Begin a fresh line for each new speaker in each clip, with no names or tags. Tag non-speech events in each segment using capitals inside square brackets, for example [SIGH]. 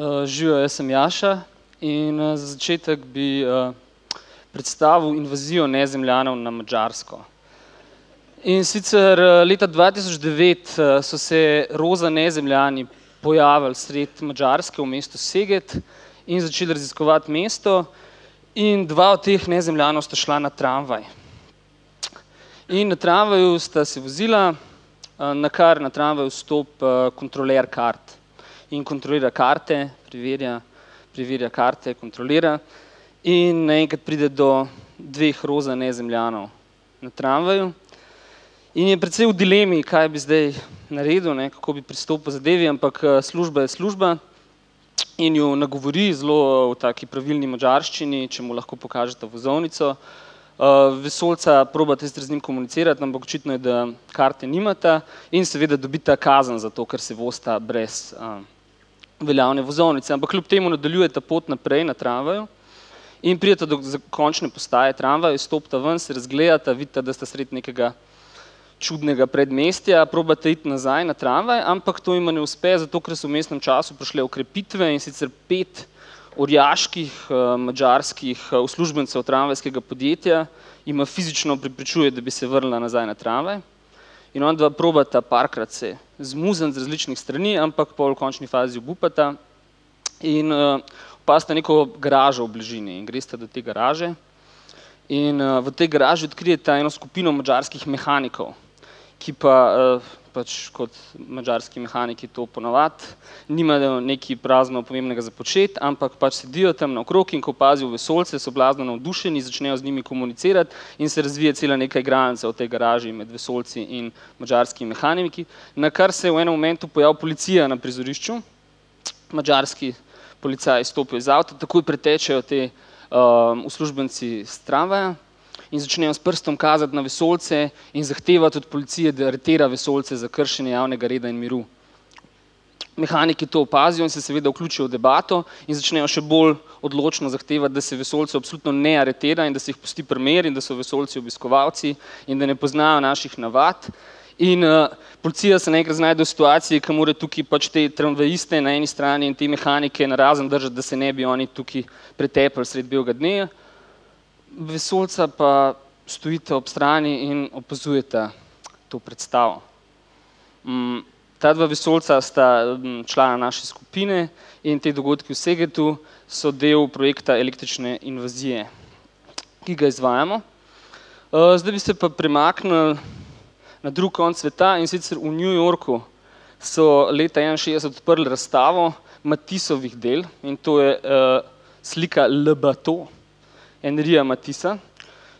Uh, živijo, jaz sem Jaša in uh, za začetek bi uh, predstavil invazijo nezemljanov na Mačarsko. In sicer leta 2009 uh, so se roza nezemljani pojavili sred Mačarske v mestu Seget in začeli raziskovati mesto in dva od teh nezemljanov sta šla na tramvaj. In na tramvaju sta se vozila, na kar na tramvaju stop kontroler kart in kontrolira karte, preverja, preverja karte, kontrolira in naenkrat pride do dveh roza nezemljanov na tramvaju in je predvsej v dilemi, kaj bi zdaj naredil, ne, kako bi pristopil zadevi, ampak služba je služba in jo nagovori zelo v taki pravilni mačarščini, če mu lahko pokažete vozovnico. Uh, vesolca probate z njim komunicirati, ampak očitno je, da karte nimata in seveda dobita kazen za to, ker se vosta brez uh, veljavne vozovnice, ampak kljub temu nadaljujete pot naprej na tramvaju in pridete do končne postaje tramvaja, stopite ven, se razgledate, vidite, da ste sred nekega čudnega predmestja, probate iti nazaj na tramvaj, ampak to jim ne uspe, zato ker so v mestnem času prišle ukrepitve in sicer pet orjaških mađarskih uslužbencev tramvajskega podjetja jima fizično pripričuje, da bi se vrnila nazaj na tramvaj in on dva probata parkrat se zmuzniti z različnih strani, ampak pol v končni fazi obupata in uh, opazite neko garažo v bližini in greste do te garaže. In uh, v tej garaži odkrijete eno skupino mađarskih mehanikov, ki pa uh, pač kot mađarski mehaniki to ponavadi, nimajo nekaj prazno pomembnega za početi, ampak pač sedijo tam naokrog in ko opazijo vesolce, so blazno navdušeni, začnejo z njimi komunicirati in se razvije cela neka igralnica v tej garaži med vesolci in mađarskimi mehaniki, na kar se je v enem momentu pojavil policija na prizorišču, mađarski policaji stopijo iz avta, takoj pretečejo te um, uslužbenci s tramvaja, in začnejo s prstom kazati na vesolce in zahtevati od policije, da aretira vesolce za kršenje javnega reda in miru. Mehaniki to opazijo in se seveda vključijo v debato in začnejo še bolj odločno zahtevati, da se vesolce absolutno ne aretira in da se jih pusti primer in da so vesolci obiskovalci in da ne poznajo naših navad. In uh, policija se naenkrat znajde v situaciji, ki mora tukaj pač te tramvajiste na eni strani in te mehanike narazen držati, da se ne bi oni tukaj pretepali sred belega dne vesolca pa stojite ob strani in opazujete to predstavo. Mm, ta dva vesolca sta mm, člana naše skupine in te dogodki v Segetu so del projekta električne invazije, ki ga izvajamo. Uh, zdaj bi se pa premaknili na drug konc sveta in sicer v New Yorku so leta 61 odprli razstavo Matisovih del in to je uh, slika Le Bateau, Enrija Matisa.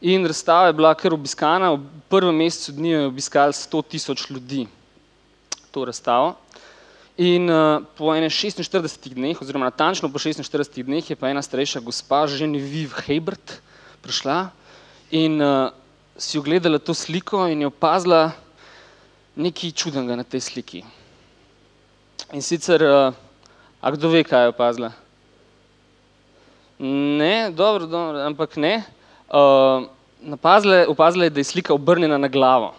In razstava je bila kar obiskana, v prvem mesecu dni je obiskali 100 tisoč ljudi to razstavo. In uh, po 46 dneh, oziroma natančno po 46 dneh, je pa ena starejša gospa, Genevieve Hebert, prišla in uh, si ogledala to sliko in je opazila nekaj čudnega na tej sliki. In sicer, uh, a kdo ve, kaj je opazila? Ne, dobro, dobro ampak ne. Uh, opazila je, da je slika obrnjena na glavo.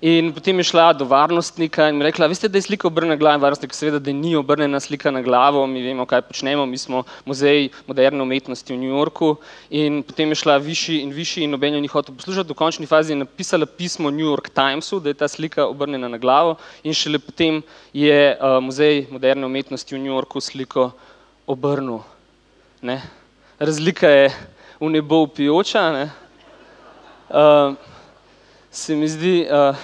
In potem je šla do varnostnika in rekla, veste, da je slika obrnjena na glavo? Varnostnik seveda, da ni obrnjena slika na glavo, mi vemo, kaj počnemo, mi smo muzej moderne umetnosti v New Yorku. In potem je šla višji in višji in noben jo ni hotel poslušati, v končni fazi je napisala pismo New York Timesu, da je ta slika obrnjena na glavo. In šele potem je uh, muzej moderne umetnosti v New Yorku sliko obrnil Ne? Razlika je v nebo upijoča. Uh, se mi zdi, uh,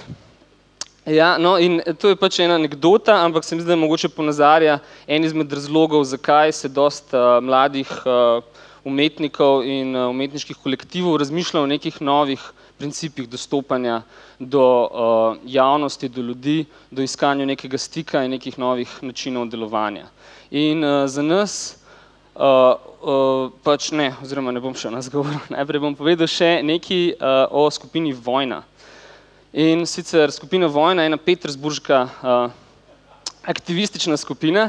ja, no, in to je pač ena anekdota, ampak se mi zdi, da je mogoče ponazarja en izmed razlogov, zakaj se dosta uh, mladih uh, umetnikov in uh, umetniških kolektivov razmišlja o nekih novih principih dostopanja do uh, javnosti, do ljudi, do iskanja nekega stika in nekih novih načinov delovanja. In uh, za nas, Uh, uh, pač ne, oziroma ne bom šel na zgovor. [LAUGHS] Najprej bom povedal še nekaj uh, o skupini Vojna. In sicer skupina Vojna je ena petersburška uh, aktivistična skupina,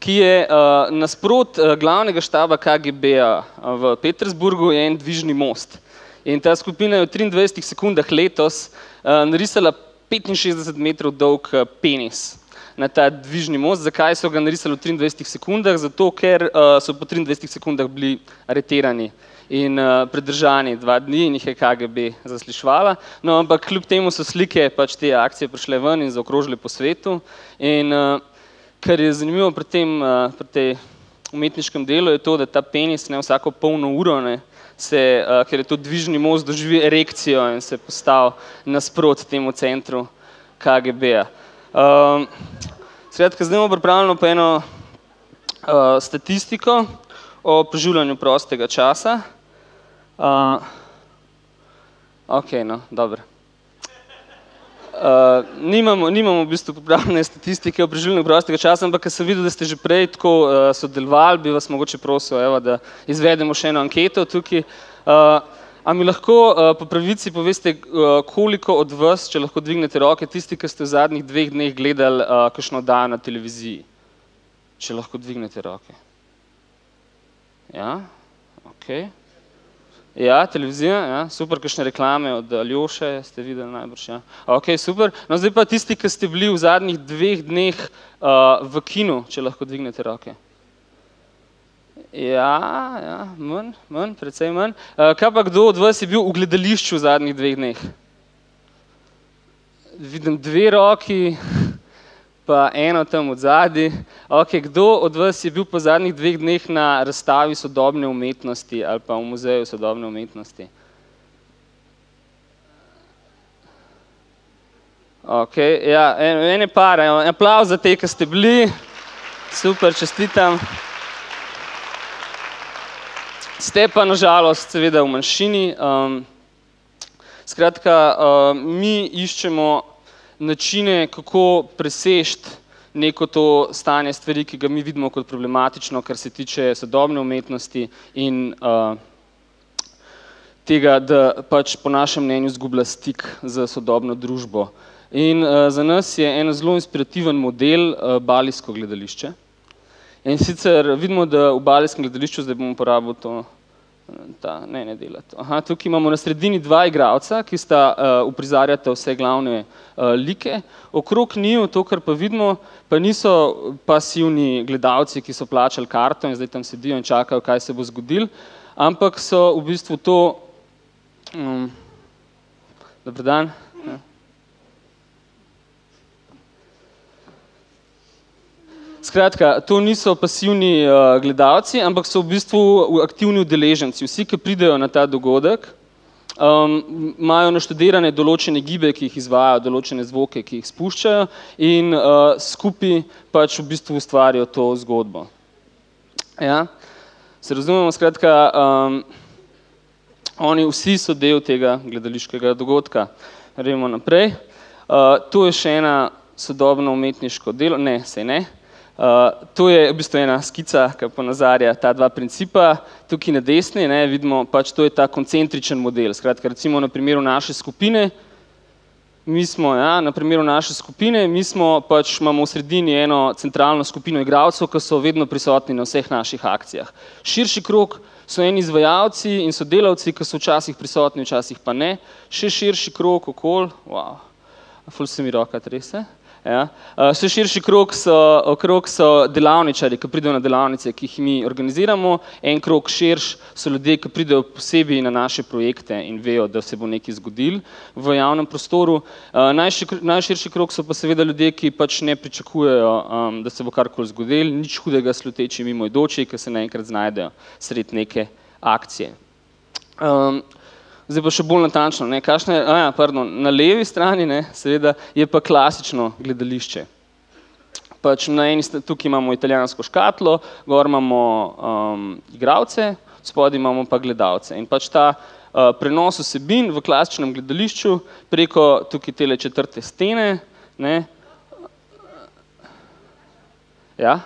ki je uh, nasprot uh, glavnega štaba KGB-a v Petersburgu je en dvižni most. In ta skupina je v 23 sekundah letos uh, narisala 65 metrov dolg penis na ta dvižni most. Zakaj so ga narisali v 23 sekundah? Zato, ker uh, so po 23 sekundah bili aretirani in uh, pridržani dva dni in jih je KGB zaslišvala. No, ampak kljub temu so slike pač te akcije prišle ven in zaokrožile po svetu. In uh, kar je zanimivo pri tem, uh, pri tej umetniškem delu, je to, da ta penis ne vsako polno uro, ne, se, uh, ker je to dvižni most, doživi erekcijo in se postavi nasprot temu centru KGB-ja. Um, skratka, zdaj imamo pripravljeno pa eno uh, statistiko o preživljanju prostega časa. Uh, ok, no, dobro. Uh, nimamo, nimamo v bistvu popravljene statistike o preživljanju prostega časa, ampak ker sem videl, da ste že prej tako uh, sodelovali, bi vas mogoče prosil, evo, da izvedemo še eno anketo tukaj. Uh, a mi lahko uh, po pravici poveste, uh, koliko od vas, če lahko dvignete roke, tisti, ki ste v zadnjih dveh dneh gledali uh, kakšno oddajo na televiziji? Če lahko dvignete roke. Ja, ok. Ja, televizija, ja, super, kakšne reklame od Aljoše ste videli najbrž. Ja. Ok, super. No, zdaj pa tisti, ki ste bili v zadnjih dveh dneh uh, v kinu, če lahko dvignete roke. Ja, ja, manj, manj, predvsej manj. Uh, kaj pa kdo od vas je bil v gledališču v zadnjih dveh dneh? Vidim dve roki pa eno tam od zadaj. Okay, kdo od vas je bil po zadnjih dveh dneh na razstavi sodobne umetnosti ali pa v muzeju sodobne umetnosti? Okay, ja, ene par, aplauz za te, ki ste bili. Super, čestitam. Ste pa nažalost seveda v manjšini. Um, skratka, uh, mi iščemo načine, kako presežeti neko to stanje stvari, ki ga mi vidimo kot problematično, kar se tiče sodobne umetnosti in uh, tega, da pač po našem mnenju zgublja stik z sodobno družbo. In uh, za nas je en zelo inspirativen model uh, balijsko gledališče. In sicer vidimo, da v balijskem gledališču, zdaj bom uporabil to Ta, ne, ne delati. Aha, tukaj imamo na sredini dva igralca, ki sta uh, uprizarjata vse glavne uh, like. Okrog njiju, to, kar pa vidimo, pa niso pasivni gledalci, ki so plačali karto in zdaj tam sedijo in čakajo, kaj se bo zgodil, ampak so v bistvu to. Um, Dobar dan. Skratka, to niso pasivni uh, gledalci, ampak so v bistvu aktivni udeleženci. Vsi, ki pridejo na ta dogodek, um, imajo naštudirane določene gibe, ki jih izvajajo, določene zvoke, ki jih spuščajo in uh, skupaj pač v bistvu ustvarijo to zgodbo. Ja? Se razumemo, skratka, um, oni vsi so del tega gledališkega dogodka. Gremo naprej. Uh, to je še ena sodobno umetniško delo, ne, se ne. Uh, to je v bistvu ena skica, ki ponazarja ta dva principa. Tukaj na desni ne, vidimo, pač to je ta koncentričen model. Skratka, recimo na primeru naše skupine, mi smo, ja, na primeru naše skupine, mi smo pač imamo v sredini eno centralno skupino igralcev, ki so vedno prisotni na vseh naših akcijah. Širši krok so eni izvajalci in sodelavci, ki so včasih prisotni, včasih pa ne. Še širši krok okol, wow, ful se mi roka trese. Ja. Še širši krok so, okrog so delavničari, ki pridejo na delavnice, ki jih mi organiziramo. En krok širš so ljudje, ki pridejo posebej na naše projekte in vejo, da se bo nekaj zgodil v javnem prostoru. Najširši krok so pa seveda ljudje, ki pač ne pričakujejo, um, da se bo karkoli zgodil, nič hudega sluteči mimo idoči, ki se naenkrat znajdejo sred neke akcije. Um, Zdaj pa še bolj natančno, ne, kašne, ja, pardon, na levi strani ne, seveda, je pa klasično gledališče. Pač na eni strani tukaj imamo italijansko škatlo, gor imamo um, igralce, spodaj imamo pa gledalce. In pač ta uh, prenos vsebin v klasičnem gledališču preko tukaj tele četrte stene. Ne, ja,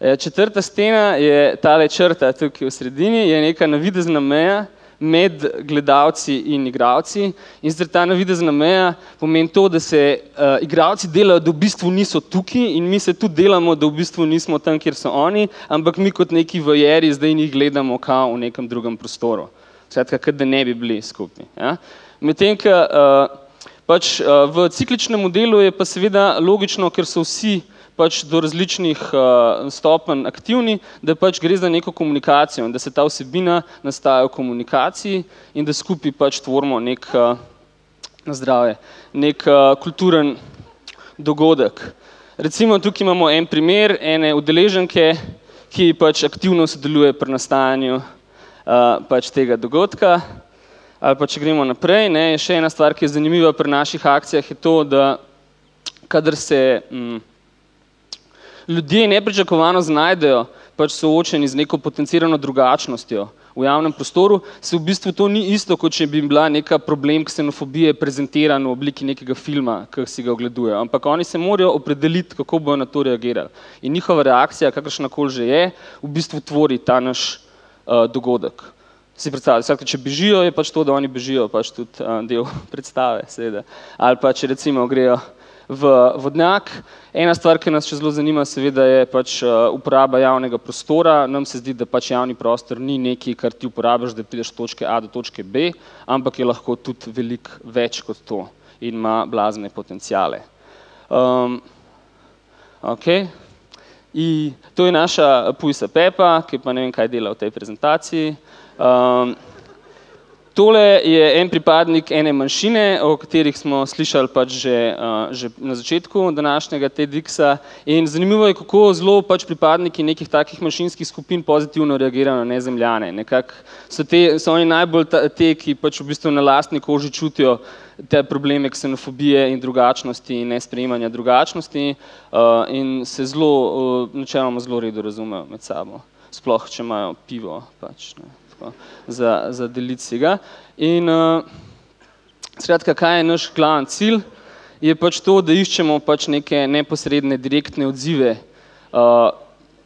četrta stena je tale črta tukaj v sredini, je neka navidezna meja med gledalci in igravci. In zdaj ta navidezna meja pomeni to, da se uh, igravci delajo, da v bistvu niso tukaj in mi se tudi delamo, da v bistvu nismo tam, kjer so oni, ampak mi kot neki vajeri zdaj njih gledamo kao v nekem drugem prostoru. Skratka, da ne bi bili skupni. Ja? Medtem, ko uh, Pač, v cikličnem modelu je pa seveda logično, ker so vsi pač do različnih uh, stopenj aktivni, da pač gre za neko komunikacijo in da se ta vsebina nastaja v komunikaciji in da skupaj pač tvorimo nek, uh, na zdravje, nek uh, kulturen dogodek. Recimo tukaj imamo en primer ene udeleženke, ki pač aktivno sodeluje pri nastajanju uh, pač tega dogodka. Ali pa če gremo naprej, ne, še ena stvar, ki je zanimiva pri naših akcijah, je to, da kadar se mm, ljudje nepričakovano znajdejo pač soočeni z neko potencirano drugačnostjo v javnem prostoru, se v bistvu to ni isto, kot če bi bila neka problem ksenofobije prezentiran v obliki nekega filma, ki si ga ogledujejo. Ampak oni se morajo opredeliti, kako bojo na to reagirali. In njihova reakcija, kakršna koli že je, v bistvu tvori ta naš uh, dogodek. Si predstavljate, če bežijo, je pač to, da oni bežijo, pač tudi uh, del [LAUGHS] predstave, seveda. Ali pa če recimo grejo v vodnjak. Ena stvar, ki nas še zelo zanima, seveda je pač eh, uporaba javnega prostora. Nam se zdi, da pač javni prostor ni nekaj, kar ti uporabiš, da prideš od točke A do točke B, ampak je lahko tudi veliko več kot to in ima blazne potencijale. Um, okay. I, to je naša pujsa Pepa, ki pa ne vem, kaj dela v tej prezentaciji. Um, Tole je en pripadnik ene manjšine, o katerih smo slišali pač že, uh, že na začetku današnjega TEDx-a. In zanimivo je, kako zelo pač pripadniki nekih takih manjšinskih skupin pozitivno reagirajo na nezemljane. Nekak so, te, so oni najbolj ta, te, ki pač v bistvu na lastni koži čutijo te probleme ksenofobije in drugačnosti in nesprejemanja drugačnosti uh, in se zelo, uh, načeloma zelo redo razumejo med sabo. Sploh, če imajo pivo. Pač, ne tako, za, za deliti ga. In uh, skratka, kaj je naš glavni cilj? Je pač to, da iščemo pač neke neposredne, direktne odzive uh,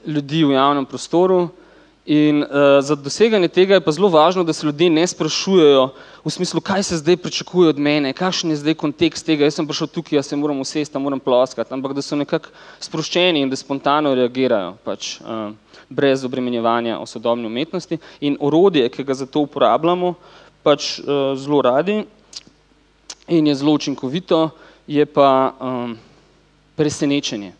ljudi v javnem prostoru. In uh, za doseganje tega je pa zelo važno, da se ljudje ne sprašujejo v smislu, kaj se zdaj pričakuje od mene, kakšen je zdaj kontekst tega, jaz sem prišel tukaj, jaz se moram usesti, moram ploskati, ampak da so nekako sproščeni in da spontano reagirajo. Pač, uh, brez obremenjevanja o sodobni umetnosti in orodje, ki ga za to uporabljamo, pač uh, zelo radi in je zelo učinkovito, je pa um, presenečenje.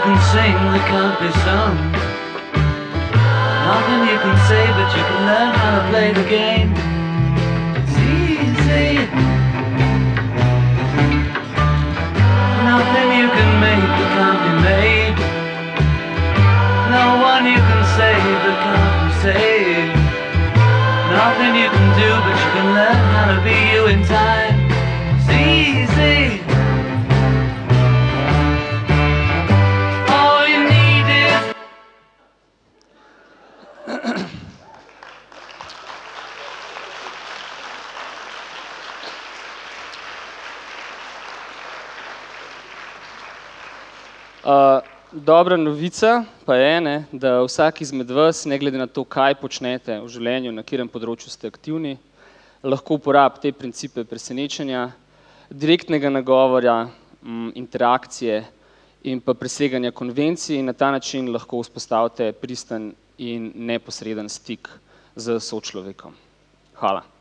you can sing that can't be sung. Nothing you can say, but you can learn how to play the game.
Uh, dobra novica pa je, ne, da vsak izmed vas, ne glede na to, kaj počnete v življenju, na katerem področju ste aktivni, lahko uporabi te principe presenečenja, direktnega nagovora, m, interakcije in pa preseganja konvencij in na ta način lahko vzpostavite pristen in neposreden stik z sočlovekom. Hvala.